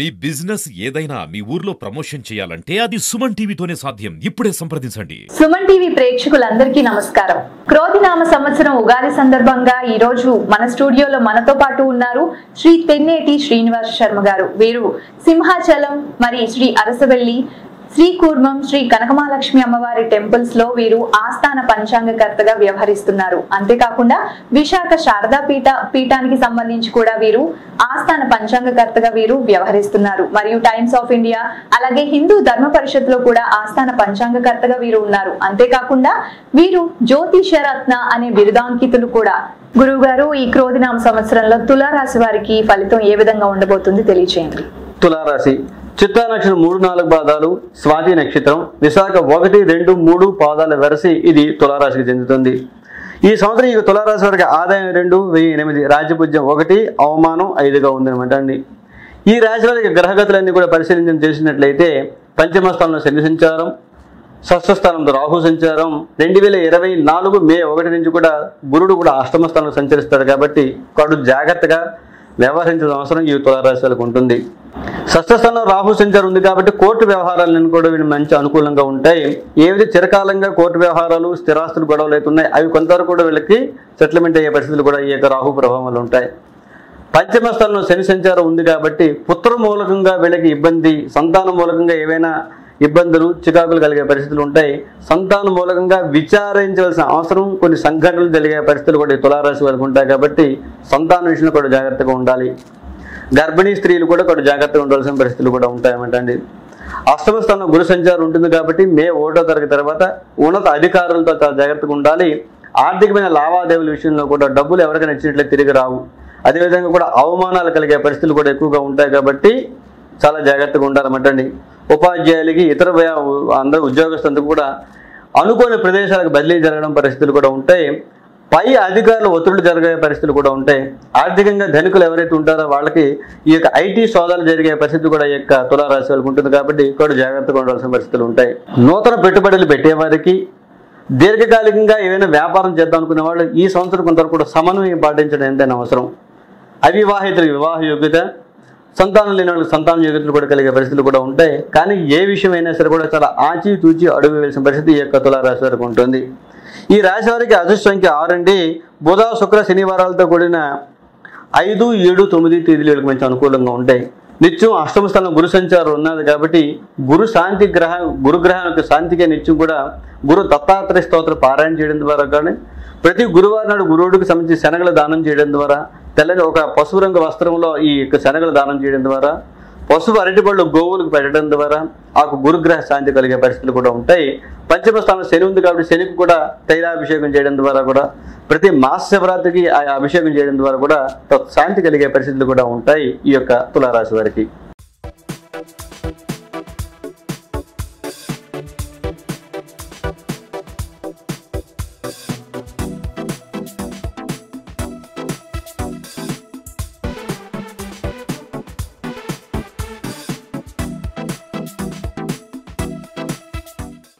మీ business ఏదైనా మీ ఊర్లో promotion చేయాలంటే అది సుమన్ టీవీతోనే సాధ్యం. ఇప్పుడే సంప్రదించండి. సుమన్ టీవీ ప్రేక్షకులందరికీ నమస్కారం. క్రోధినామ సంవత్సరం ఉగాది సందర్భంగా ఈ రోజు మన స్టూడియోలో మనతో పాటు ఉన్నారు శ్రీ తెన్నేటి శ్రీనివాస్ శర్మ గారు. వీరు సింహాచలం మరి శ్రీ అరసవెల్లి శ్రీ కూర్మం శ్రీ కనకమహాలక్ష్మి అమ్మవారి టెంపుల్స్లో వీరు ఆస్థాన పంచాంగకర్తగా వ్యవహరిస్తున్నారు. అంతేకాకుండా విశాఖ శారదా పీఠ పీఠానికి సంబంధించి కూడా వీరు ఆస్థాన పంచాంగకర్తగా వీరు వ్యవహరిస్తున్నారు. మరియు టైమ్స్ ఆఫ్ ఇండియా అలాగే హిందూ ధర్మ పరిషత్లో కూడా ఆస్థాన పంచాంగకర్తగా వీరు ఉన్నారు. అంతేకాకుండా వీరు జ్యోతిషరత్న అనే బిరుదాంకితులు కూడా. గురువు గారు ఈ క్రోధినామ సంవత్సరంలో తులారాశి వారికి ఫలితం ఏ విధంగా ఉండబోతుంది తెలియచేయండి. తులారాశి చిత్తా నక్షత్రం మూడు నాలుగు పాదాలు స్వాతి నక్షత్రం విశాఖ ఒకటి రెండు మూడు పాదాల వెరసి ఇది తులారాశికి చెందుతుంది. ఈ సంవత్సరం ఈ తులారాశి వారికి ఆదాయం రెండు వెయ్యి ఎనిమిది రాజ్యపూజ్యం ఒకటి అవమానం ఐదుగా ఉందనమాట అండి. ఈ రాశి వారికి గ్రహగతులన్నీ కూడా పరిశీలించడం చేసినట్లయితే పంచమ స్థానంలో శని సంచారం షష్ఠ స్థానంలో రాహు సంచారం రెండు వేల ఇరవై నాలుగు మే ఒకటి నుంచి కూడా గురుడు కూడా అష్టమ స్థానంలో సంచరిస్తాడు కాబట్టి కడు జాగ్రత్తగా వ్యవహరించడం అవసరం ఈ తులారాశి వాళ్ళకు ఉంటుంది. షష్ఠస్థానంలో రాహు సంచారం ఉంది కాబట్టి కోర్టు వ్యవహారాలను కూడా వీళ్ళు మంచి అనుకూలంగా ఉంటాయి. ఏవి చిరకాలంగా కోర్టు వ్యవహారాలు స్థిరాస్తులు గొడవలు అవుతున్నాయి అవి కొంతవరకు కూడా వీళ్ళకి సెటిల్మెంట్ అయ్యే పరిస్థితులు కూడా ఈ యొక్క రాహు ప్రభావాలు ఉంటాయి. పంచమ స్థలంలో శని సంచారం ఉంది కాబట్టి పుత్ర మూలకంగా వీళ్ళకి ఇబ్బంది సంతాన మూలకంగా ఏవైనా ఇబ్బందులు చికాకులు కలిగే పరిస్థితులు ఉంటాయి. సంతాన మూలకంగా విచారించవలసిన అవసరం కొన్ని సంఘటనలు జరిగే పరిస్థితులు కూడా ఈ తులారాశి వారికి ఉంటాయి కాబట్టి సంతాన విషయంలో కూడా జాగ్రత్తగా ఉండాలి. గర్భిణీ స్త్రీలు కూడా కొన్ని జాగ్రత్తగా ఉండాల్సిన పరిస్థితులు కూడా ఉంటాయన్నమాట అండి. అష్టమ స్థానం గురు సంచారం ఉంటుంది కాబట్టి మే ఒకటో తరగతి తర్వాత ఉన్నత అధికారులతో చాలా జాగ్రత్తగా ఉండాలి. ఆర్థికమైన లావాదేవీల విషయంలో కూడా డబ్బులు ఎవరికైనా ఇచ్చినట్లే తిరిగి రావు. అదేవిధంగా కూడా అవమానాలు కలిగే పరిస్థితులు కూడా ఎక్కువగా ఉంటాయి కాబట్టి చాలా జాగ్రత్తగా ఉండాలన్నమాట అండి. ఉపాధ్యాయులకి ఇతర అందరూ ఉద్యోగస్తులకు కూడా అనుకోని ప్రదేశాలకు బదిలీ జరగడం పరిస్థితులు కూడా ఉంటాయి. పై అధికారులు ఒత్తిళ్ళు జరిగే పరిస్థితులు కూడా ఉంటాయి. ఆర్థికంగా ధనికులు ఎవరైతే ఉంటారో వాళ్ళకి ఈ యొక్క ఐటీ సోదాలు జరిగే పరిస్థితి కూడా ఈ యొక్క తులారాశి వాళ్ళకి ఉంటుంది కాబట్టి ఇక్కడ జాగ్రత్తగా ఉండాల్సిన పరిస్థితులు ఉంటాయి. నూతన పెట్టుబడులు పెట్టేవారికి దీర్ఘకాలికంగా ఏమైనా వ్యాపారం చేద్దాం అనుకునే వాళ్ళు ఈ సంవత్సరం కొంతవరకు కూడా సమన్వయం పాటించడం ఎంతైనా అవసరం. అవివాహితుల వివాహ యోగ్యత సంతానం లేని వాళ్ళకి సంతానం యోగ్యతలు కూడా కలిగే పరిస్థితులు కూడా ఉంటాయి. కానీ ఏ విషయమైనా సరే కూడా చాలా ఆచి తూచి అడుగు వేసిన పరిస్థితి ఈ యొక్క తులారాశి వారికి ఉంటుంది. ఈ రాశి వారికి అదృష్ట సంఖ్య ఆరండి బుధ శుక్ర శనివారాలతో కూడిన ఐదు ఏడు తొమ్మిది తేదీలు వీళ్ళకి మంచి అనుకూలంగా ఉంటాయి. నిత్యం అష్టమ స్థానం గురు సంచారం ఉన్నది కాబట్టి గురు శాంతి గ్రహ గురుగ్రహం యొక్క శాంతికే నిత్యం కూడా గురు దత్తాత్రేయ స్తోత్ర పారాయణ చేయడం ద్వారా కానీ ప్రతి గురువారం నాడు గురువుడికి సంబంధించి శనగలు దానం చేయడం ద్వారా తెల్లని ఒక పసుపు రంగు వస్త్రంలో ఈ యొక్క దానం చేయడం ద్వారా పసుపు అరటిపళ్ళు గోవులకు పెట్టడం ద్వారా ఆకు గురుగ్రహ శాంతి కలిగే పరిస్థితులు కూడా ఉంటాయి. పంచమ స్థానం శని ఉంది కాబట్టి శనికి కూడా తైలాభిషేకం చేయడం ద్వారా కూడా ప్రతి మాస శివరాత్రికి ఆ అభిషేకం చేయడం ద్వారా కూడా శాంతి కలిగే పరిస్థితులు కూడా ఉంటాయి ఈ యొక్క తులారాశి వారికి.